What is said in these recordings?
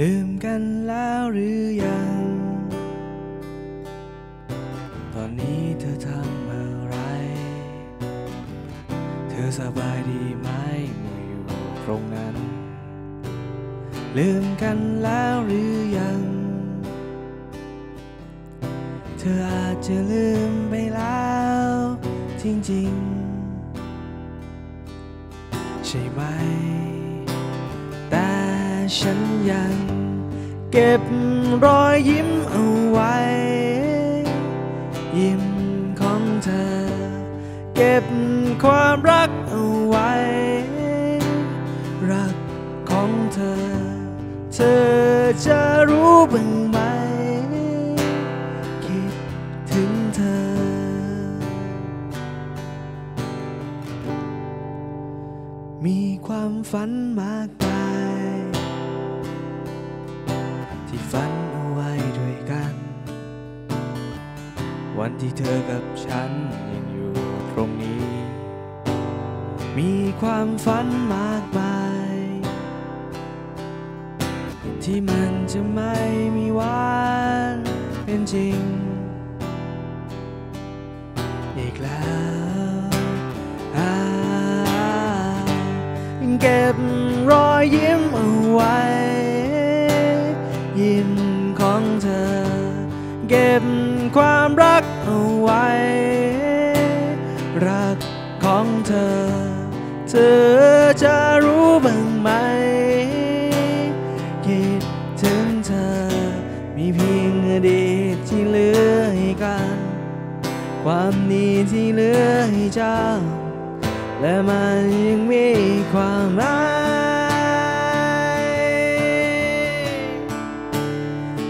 ลืมกันแล้วหรือยัง ตอนนี้เธอทำอะไร เธอสบายดีไหมเมื่ออยู่ตรงนั้น ลืมกันแล้วหรือยัง เธออาจจะลืมไปแล้ว จริง ๆ ใช่ไหม ฉันยังเก็บรอยยิ้มเอาไว้ ยิ้มของเธอ เก็บความรักเอาไว้ รักของเธอ เธอจะรู้บ้างไหม คิดถึงเธอ มีความฝันมากมาย ที่ฝันเอาไว้ด้วยกัน วันที่เธอกับฉันยังอยู่ตรงนี้ มีความฝันมากมาย ที่มันจะไม่มีวันเป็นจริง อีกแล้วอาเก็บรอยยิ้มเอาไว้ เก็บความรักเอาไว้ รักของเธอ เธอจะรู้บ้างไหม คิดถึงเธอ มีเพียงอดีตที่เหลือให้กัน ความดีที่เหลือให้จำและมันยังมีความหม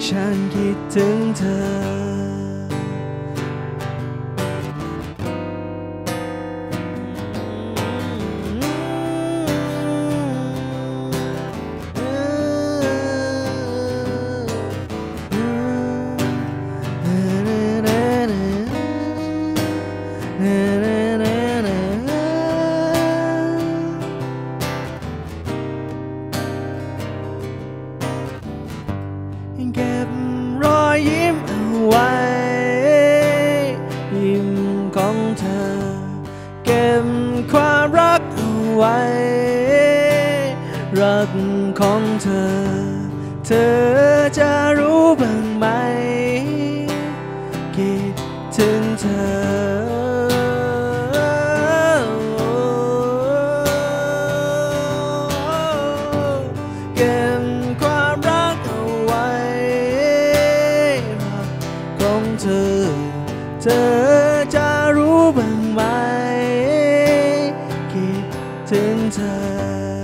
ฉันคิดถึงเธอ รอยยิ้มเอาไว้ ยิ้มของเธอ เก็บความรักเอาไว้ รักของเธอ เธอ เธอจะรู้บ้างไหมคิดถึงเธอ